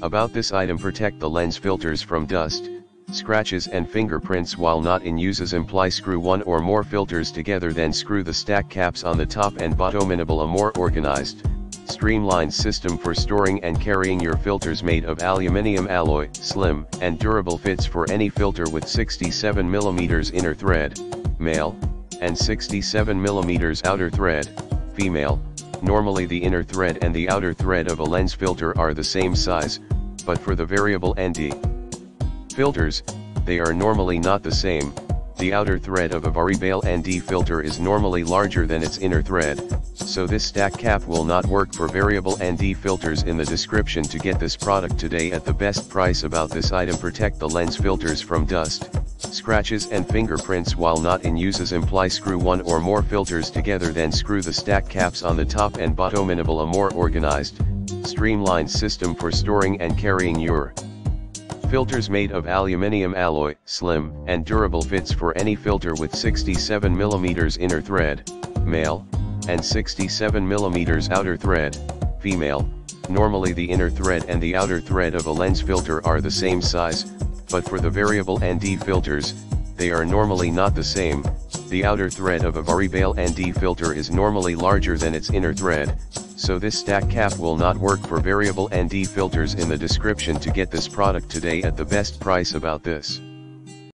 About this item protect the lens filters from dust, scratches and fingerprints while not in uses imply screw one or more filters together then screw the stack caps on the top and bottom enable a more organized, streamlined system for storing and carrying your filters made of aluminium alloy, slim and durable fits for any filter with 67mm inner thread, male, and 67mm outer thread, female, normally the inner thread and the outer thread of a lens filter are the same size, but for the variable ND filters, they are normally not the same, the outer thread of a Variabile ND filter is normally larger than its inner thread, so this stack cap will not work for variable ND filters in the description to get this product today at the best price about this item. Protect the lens filters from dust, scratches and fingerprints while not in uses imply screw one or more filters together then screw the stack caps on the top and bottom enable a more organized, streamlined system for storing and carrying your Filters made of aluminium alloy, slim and durable fits for any filter with 67mm inner thread, male, and 67mm outer thread, female. Normally the inner thread and the outer thread of a lens filter are the same size, but for the variable ND filters, they are normally not the same, the outer thread of a Variabile ND filter is normally larger than its inner thread, so this stack cap will not work for variable ND filters in the description to get this product today at the best price about this.